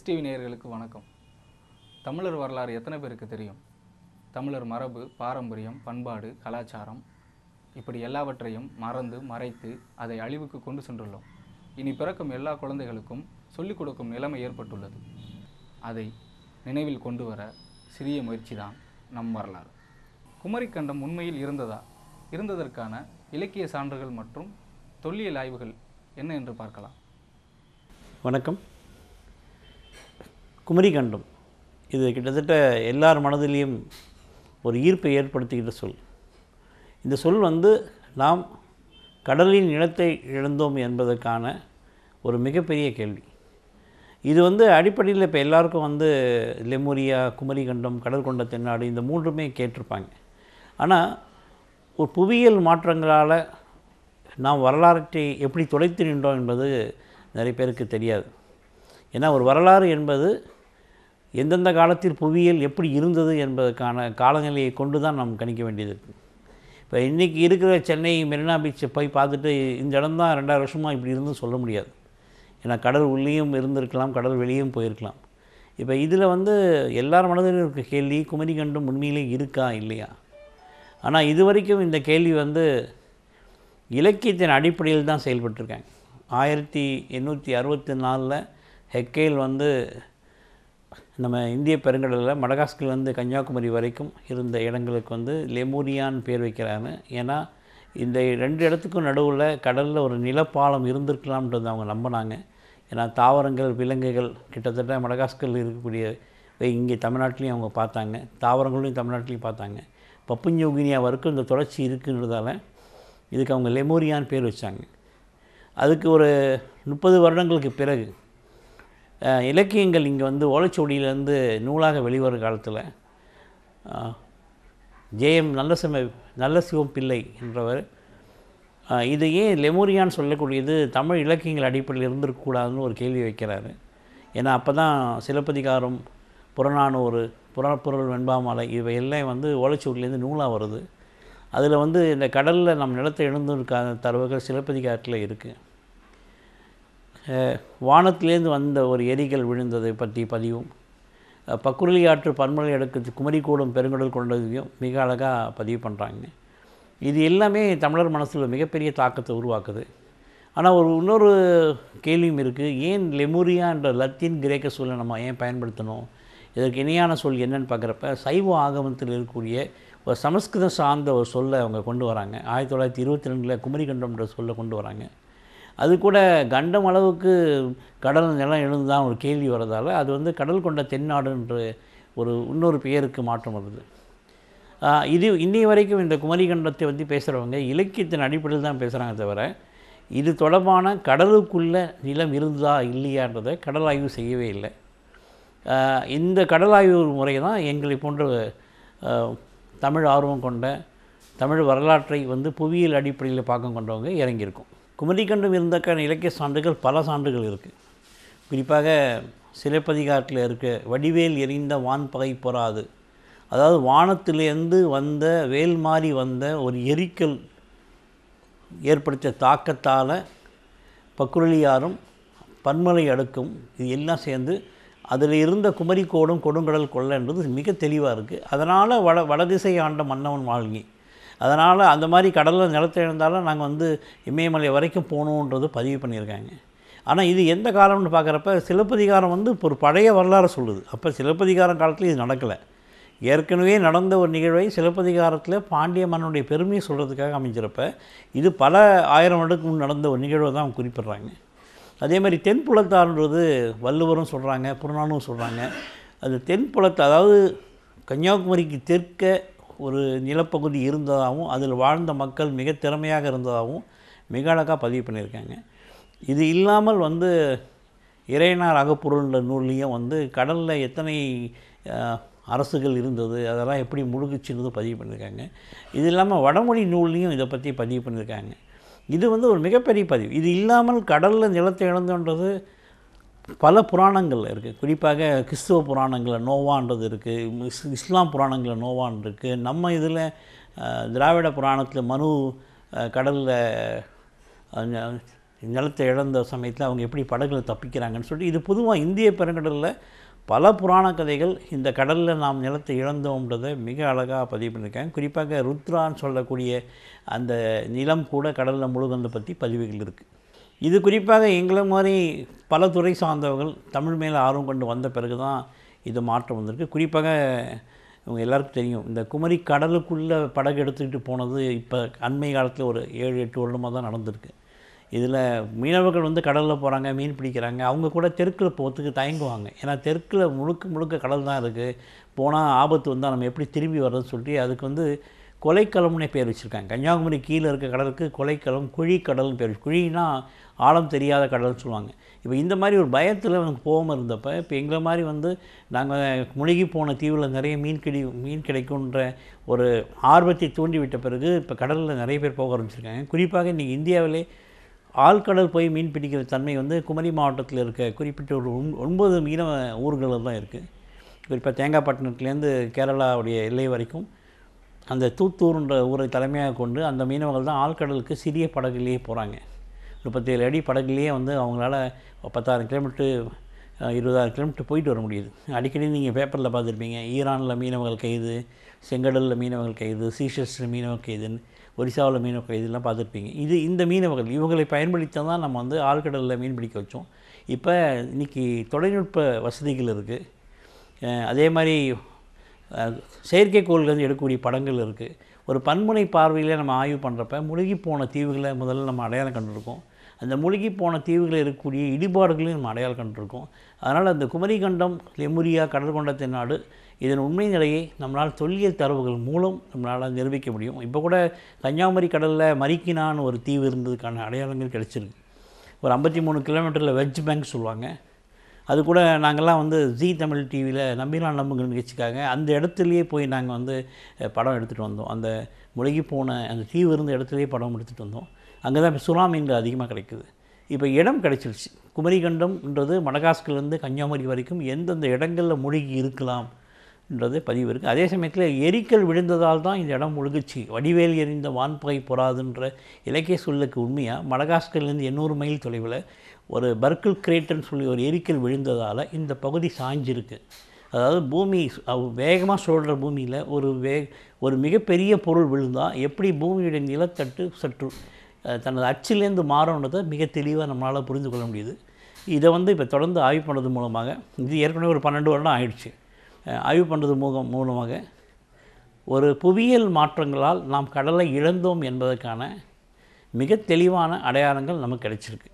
STV நேயர்களுக்கு வணக்கம். தமிழர் வரலாறு எத்தனை பேருக்கு தெரியும்? தமிழர் மரபு பாரம்பரியம் பண்பாடு கலாச்சாரம் இப்படி எல்லாவற்றையும் மறந்து மறைத்து அதை அழிவுக்கு கொண்டு சென்றுள்ளோம். இனி பிறக்கும் எல்லா குழந்தைகளுக்கும் சொல்லிக் கொடுக்கும் நிலைமை ஏற்பட்டுள்ளது. அதை நினைவில் கொண்டு வர சிறிய முயற்சி தான் நம் வரலாறு. குமரிக்கண்டம் உண்மையில் இருந்ததா? இருந்ததற்கான இலக்கிய சான்றுகள் மற்றும் தொல்லியல் ஆய்வுகள் என்ன என்று பார்க்கலாம். வணக்கம். குமரிக்கண்டம் இது கிட்டத்தட்ட எல்லார் மனதிலையும் ஒரு ஈர்ப்பை ஏற்படுத்துகின்ற சொல். இந்த சொல் வந்து நாம் கடலின் நிலத்தை இழந்தோம் என்பதற்கான ஒரு மிகப்பெரிய கேள்வி. இது வந்து அடிப்படையில் இப்போ எல்லாருக்கும் வந்து லெமோரியா குமரிகண்டம் கடல் கொண்ட தென்னாடு இந்த மூன்றுமே கேட்டிருப்பாங்க. ஆனால் ஒரு புவியியல் மாற்றங்களால் நாம் வரலாற்றை எப்படி தொலைத்து நின்றோம் என்பது நிறைய பேருக்கு தெரியாது. ஏன்னா ஒரு வரலாறு என்பது எந்தெந்த காலத்தில் புவியியல் எப்படி இருந்தது என்பதற்கான காலநிலையை கொண்டு தான் நாம் கணிக்க வேண்டியது இருக்குது இப்போ இன்றைக்கி இருக்கிற சென்னை மெரினா பீச்சை போய் பார்த்துட்டு இந்த இடம் தான் ரெண்டாயிரம் வருஷமாக இப்படி இருந்து சொல்ல முடியாது. ஏன்னா கடல் உள்ளேயும் இருந்திருக்கலாம் கடல் வெளியும் போயிருக்கலாம். இப்போ இதில் வந்து எல்லார் மனதிலும் இருக்க கேள்வி கண்டும் உண்மையிலே இருக்கா இல்லையா? ஆனால் இது வரைக்கும் இந்த கேள்வி வந்து இலக்கியத்தின் அடிப்படையில் தான் செயல்பட்டுருக்காங்க. ஆயிரத்தி எண்ணூற்றி அறுபத்தி நாலில் ஹெக்கேல் வந்து நம்ம இந்திய பெருங்கடலில் மடகாஸ்கர்லேருந்து கன்னியாகுமரி வரைக்கும் இருந்த இடங்களுக்கு வந்து லெமூரியான் பேர் வைக்கிறாங்க. ஏன்னா இந்த ரெண்டு இடத்துக்கும் நடுவில் கடலில் ஒரு நிலப்பாலம் இருந்திருக்கலாம்ன்றது அவங்க நம்பினாங்க. ஏன்னா தாவரங்கள் விலங்குகள் கிட்டத்தட்ட மடகாஸ்கரில் இருக்கக்கூடிய இங்கே தமிழ்நாட்டிலையும் அவங்க பார்த்தாங்க. தாவரங்களையும் தமிழ்நாட்டிலையும் பார்த்தாங்க. பப்புஞ்சோகினியா வரைக்கும் இந்த தொடர்ச்சி இருக்குன்றதால இதுக்கு அவங்க லெமூரியான் பேர் வச்சாங்க. அதுக்கு ஒரு முப்பது வருடங்களுக்கு பிறகு இலக்கியங்கள் இங்கே வந்து ஓலைச்சுவடியிலேருந்து நூலாக வெளிவர காலத்தில் ஜேஎம் நல்லசிம நல்ல சிவம் பிள்ளை என்றவர். இதையே இது ஏன் சொல்லக்கூடியது தமிழ் இலக்கியங்கள் அடிப்படையில் இருந்திருக்கக்கூடாதுன்னு ஒரு கேள்வி வைக்கிறாரு. ஏன்னா அப்போ தான் சிலப்பதிகாரம் புறநானூறு புறப்பொருள் வெண்பாமலை இவையெல்லாம் வந்து ஓலைச்சுவடியிலேருந்து நூலாக வருது. அதில் வந்து இந்த கடலில் நம் நிலத்தை எழுந்திருக்காத தரவுகள் சிலப்பதிகாரத்தில் இருக்குது வானத்திலேருந்து வந்த ஒரு எரிகள் விழுந்ததை பற்றி பதிவும். பக்குருளி ஆற்று பன்மலை அடுக்கு குமரிக்கூடும் பெருங்கடல் கொண்டதையும் மிக அழகாக பதிவு பண்ணுறாங்க இது எல்லாமே தமிழர் மனசில் மிகப்பெரிய தாக்கத்தை உருவாக்குது. ஆனால் ஒரு இன்னொரு கேள்வியும் இருக்குது ஏன் லெமுரியா என்ற லத்தீன் கிரேக்க சொல்லை நம்ம ஏன் பயன்படுத்தணும்? இதற்கு இணையான சொல் என்னன்னு பார்க்குறப்ப சைவ ஆகமத்தில் இருக்கக்கூடிய ஒரு சமஸ்கிருதம் சார்ந்த ஒரு சொல்லை அவங்க கொண்டு வராங்க. ஆயிரத்தி தொள்ளாயிரத்தி இருபத்தி ரெண்டில் குமரிக்கண்டம்ன்ற சொல்லை கொண்டு வராங்க. அது கூட கண்டம் அளவுக்கு கடல் நிலம் எழுந்துதான் ஒரு கேள்வி வரதால் அது வந்து கடல் கொண்ட தென்னாடுன்ற ஒரு இன்னொரு பெயருக்கு மாற்றம் வருது. இது இன்னி வரைக்கும் இந்த குமரிக்கண்டத்தை பற்றி பேசுகிறவங்க இலக்கியத்தின் அடிப்படையில் தான் பேசுகிறாங்க தவிர இது தொடர்பான கடலுக்குள்ளே நிலம் இருந்தா இல்லையான்றதை கடல் ஆய்வு செய்யவே இல்லை. இந்த கடல் ஆய்வு முறை தான் எங்களை போன்ற தமிழ் ஆர்வம் கொண்ட தமிழ் வரலாற்றை வந்து புவியியல் அடிப்படையில் பார்க்க கொண்டவங்க இறங்கியிருக்கும். குமரிக்கண்டம் இருந்தக்கான இலக்கிய சான்றுகள் பல சான்றுகள் இருக்குது குறிப்பாக சிலப்பதிகாரத்தில் இருக்க வடிவேல் எரிந்த வான் பகை பொறாது. அதாவது வானத்திலேருந்து வந்த வேல் மாறி வந்த ஒரு எரிக்கல் ஏற்படுத்திய தாக்கத்தால் பக்குரளியாரும் பன்மலை அடுக்கும் இது எல்லாம் சேர்ந்து அதில் இருந்த குமரிக்கோடும் கொடுங்கடல் கொள்ளைன்றது மிக தெளிவாக இருக்குது அதனால் வட வடதிசை ஆண்ட மன்னவன் வாழ்கி. அதனால் அந்த மாதிரி கடலில் நிலத்தை இழந்தாலும் நாங்கள் வந்து இமயமலை வரைக்கும் போகணுன்றது பதிவு பண்ணியிருக்காங்க. ஆனால் இது எந்த காலம்னு பார்க்குறப்ப சிலப்பதிகாரம் வந்து ஒரு பழைய வரலாறு சொல்லுது. அப்போ சிலப்பதிகாரம் காலத்தில் இது நடக்கலை. ஏற்கனவே நடந்த ஒரு நிகழ்வை சிலப்பதிகாரத்தில் பாண்டிய மன்னனுடைய பெருமையை சொல்கிறதுக்காக அமைஞ்சிருப்ப இது பல ஆயிரம் வருடத்துக்கு முன் நடந்த ஒரு நிகழ்வை தான் அவங்க குறிப்பிட்றாங்க. அதே மாதிரி தென்புலத்தார்ன்றது வள்ளுவரும் சொல்கிறாங்க புறநானும் சொல்கிறாங்க. அது தென்புலத்தை அதாவது கன்னியாகுமரிக்கு தெற்க ஒரு நிலப்பகுதி இருந்ததாகவும் அதில் வாழ்ந்த மக்கள் மிக திறமையாக இருந்ததாகவும் மிக அழகாக பதிவு பண்ணியிருக்காங்க. இது இல்லாமல் வந்து இறையனார் அகப்பொருள்ன்ற நூல்லையும் வந்து கடலில் எத்தனை அரசுகள் இருந்தது அதெல்லாம் எப்படி முழுகுச்சுன்றது பதிவு பண்ணியிருக்காங்க. இது இல்லாமல் வடமொழி நூல்லையும் இதை பற்றி பதிவு பண்ணியிருக்காங்க. இது வந்து ஒரு மிகப்பெரிய பதிவு. இது இல்லாமல் கடலில் நிலத்தை இழந்தோன்றது பல புராணங்களில் இருக்குது குறிப்பாக கிறிஸ்துவ புராணங்களில் நோவான்றது இருக்குது இஸ் இஸ்லாம் புராணங்களில் நோவான் இருக்குது நம்ம இதில் திராவிட புராணத்தில் மனு கடலில் நிலத்தை இழந்த சமயத்தில் அவங்க எப்படி படகுல தப்பிக்கிறாங்கன்னு சொல்லிட்டு இது பொதுவாக இந்திய பெருங்கடலில் பல புராண கதைகள் இந்த கடலில் நாம் நிலத்தை இழந்தோம்ன்றதை மிக அழகாக பதிவு பண்ணியிருக்காங்க குறிப்பாக ருத்ரான்னு சொல்லக்கூடிய அந்த நிலம் கூட கடலில் முழுகதை பற்றி பதிவுகள் இருக்குது இது குறிப்பாக எங்களை மாதிரி பல துறை சார்ந்தவர்கள் தமிழ் மேலே ஆர்வம் கொண்டு வந்த பிறகு தான் இது மாற்றம் வந்திருக்கு. குறிப்பாக இவங்க எல்லாருக்கும் தெரியும் இந்த குமரி கடலுக்குள்ளே படகு எடுத்துக்கிட்டு போனது இப்போ அண்மை காலத்தில் ஒரு ஏழு எட்டு வருடமாக தான் நடந்திருக்கு. இதில் மீனவர்கள் வந்து கடலில் போகிறாங்க மீன் பிடிக்கிறாங்க. அவங்க கூட தெற்கில் போகிறதுக்கு தயங்குவாங்க. ஏன்னா தெற்கில் முழுக்க முழுக்க கடல் தான் இருக்குது போனால் ஆபத்து வந்தால் நம்ம எப்படி திரும்பி வர்றதுன்னு சொல்லிட்டு அதுக்கு வந்து கொலைக்களம்னே பேர் வச்சுருக்காங்க. கன்னியாகுமரி கீழே இருக்க கடலுக்கு கொலைக்களம் குழிக்கடல்னு பேர் குழினா ஆழம் தெரியாத கடல்னு சொல்லுவாங்க. இப்போ இந்த மாதிரி ஒரு பயத்தில் எனக்கு போகாமல் இருந்தப்போ இப்போ எங்களை மாதிரி வந்து நாங்கள் முழுகி போன தீவில் நிறைய மீன் கிடை மீன் கிடைக்குன்ற ஒரு ஆர்வத்தை தூண்டிவிட்ட பிறகு இப்போ கடலில் நிறைய பேர் போக ஆரம்பிச்சிருக்காங்க. குறிப்பாக இன்றைக்கி இந்தியாவிலே ஆழ்கடல் போய் மீன் பிடிக்கிற தன்மை வந்து குமரி மாவட்டத்தில் இருக்க குறிப்பிட்ட ஒரு ஒன்பது மீனவ ஊர்களில் தான் இருக்குது. குறிப்பாக தேங்காய்பட்டினத்துலேருந்து கேரளாவுடைய எல்லை வரைக்கும் அந்த தூத்தூர்ன்ற ஊரை தலைமையாக கொண்டு அந்த மீனவர்கள் தான் ஆழ்கடலுக்கு சிறிய படகுலேயே போகிறாங்க முப்பத்தேழு அடி படகுலேயே வந்து அவங்களால பத்தாயிரம் கிலோமீட்ரு இருபதாயிரம் கிலோமீட்டர் போயிட்டு வர முடியுது. அடிக்கடி நீங்கள் பேப்பரில் பார்த்துருப்பீங்க ஈரானில் மீனவர்கள் கைது செங்கடலில் மீனவர்கள் கைது சீஷஸில் மீனவர் கைதுன்னு ஒரிசாவில் மீனவர் கைதுலாம் பார்த்துருப்பீங்க. இது இந்த மீனவர்கள் இவங்களை பயன்படுத்தி தான் நம்ம வந்து ஆழ்கடலில் மீன் பிடிக்க வச்சோம். இப்போ இன்றைக்கி தொழில்நுட்ப வசதிகள் இருக்குது அதே மாதிரி செயற்கைக்கோள்கள் எடுக்கக்கூடிய படங்கள் இருக்குது ஒரு பன்முனை பார்வையில் நம்ம ஆய்வு பண்ணுறப்ப முழுகி போன தீவுகளை முதல்ல நம்ம அடையாளம் கண்டிருக்கோம். அந்த முழுகி போன தீவுகளில் இருக்கக்கூடிய இடிபாடுகளையும் நம்ம அடையாளம் கண்டிருக்கோம். அதனால் அந்த குமரிகண்டம் லெமுரியா கடற்கொண்ட நாடு இதன் உண்மை நிலையை நம்மளால் தொல்லியல் தரவுகள் மூலம் நம்மளால் நிரூபிக்க முடியும். இப்போ கூட கன்னியாகுமரி கடலில் மரிக்கினான்னு ஒரு தீவு இருந்ததுக்கான அடையாளங்கள் கிடச்சிருக்கு. ஒரு ஐம்பத்தி மூணு கிலோமீட்டரில் வெஜ் பேங்க் சொல்லுவாங்க. அது கூட நாங்கள்லாம் வந்து ஜீ தமிழ் டிவியில் நம்பினால் நம்புங்கிற நிகழ்ச்சிக்காக அந்த இடத்துலையே போய் நாங்கள் வந்து படம் எடுத்துகிட்டு வந்தோம். அந்த முழுகி போன அந்த தீவு இருந்த இடத்துலையே படம் எடுத்துகிட்டு வந்தோம். அங்கே தான் இப்போ சுறா மீன்கள் அதிகமாக கிடைக்குது. இப்போ இடம் கிடைச்சிருச்சு. குமரிகண்டம்ன்றது மடகாஸ்கர்லேருந்து கன்னியாகுமரி வரைக்கும் எந்தெந்த இடங்களில் முழுகி இருக்கலாம்ன்றது பதிவு இருக்குது அதே சமயத்தில் எரிக்கல் விழுந்ததால் தான் இந்த இடம் முழுகுச்சு. வடிவேல் எறிந்த வான்பகை பொறாதுன்ற இலக்கிய சொல்லுக்கு உண்மையாக மடகாஸ்கர்லேருந்து எண்ணூறு மைல் தொலைவில் ஒரு பர்க்கிள் கிரேட்டர்னு சொல்லி ஒரு எரிக்கல் விழுந்ததால் இந்த பகுதி சாஞ்சிருக்கு. அதாவது பூமி வேகமாக சுழற பூமியில் ஒரு வே ஒரு மிகப்பெரிய பொருள் விழுந்தால் எப்படி பூமியுடைய நிலத்தட்டு சற்று தனது அச்சிலேருந்து மாறணுன்றதை மிக தெளிவாக நம்மளால் புரிந்து கொள்ள முடியுது. இதை வந்து இப்போ தொடர்ந்து ஆய்வு பண்ணுறது மூலமாக இது ஏற்கனவே ஒரு பன்னெண்டு வருடம் ஆயிடுச்சு. ஆய்வு பண்ணுறது மூலம் மூலமாக ஒரு புவியியல் மாற்றங்களால் நாம் கடலை இழந்தோம் என்பதற்கான மிக தெளிவான அடையாளங்கள் நமக்கு கிடைச்சிருக்கு.